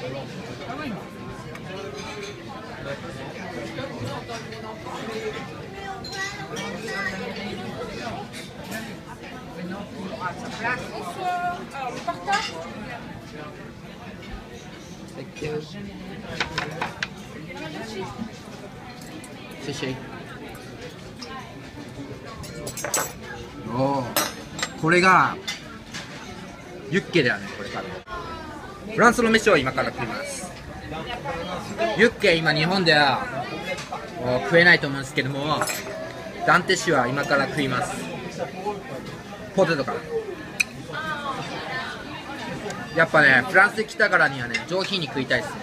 谢谢おーこれがユッケだよねこれ多分。フランスの飯を今から食います。ユッケ今日本では食えないと思うんですけどもダンテシは今から食います。ポテトからやっぱねフランス来たからにはね上品に食いたいですね。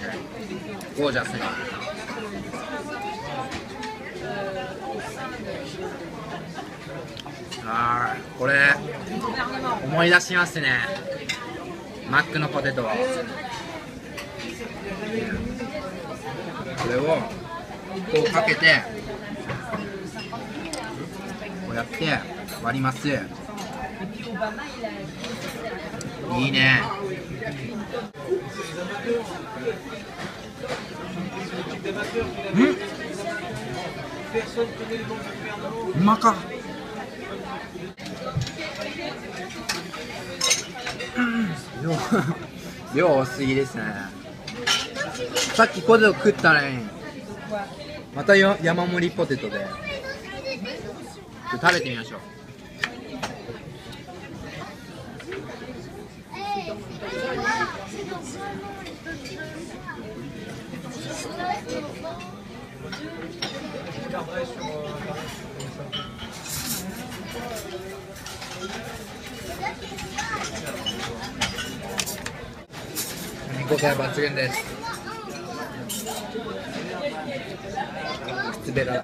ゴージャスに。あーこれ思い出しますね。マックのポテトをこれをこうかけてこうやって割ります。いいね。うん。うまか。量量多すぎですね。さっきポテト食ったのにまたよ山盛りポテトで。食べてみましょう。見応え抜群です靴べら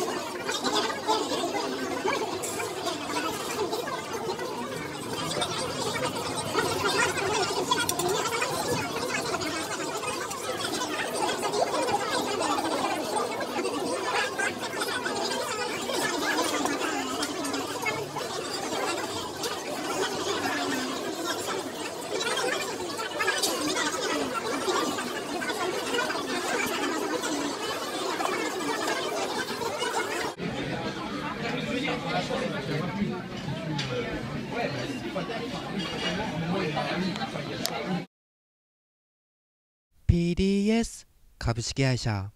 PDS 株式会社。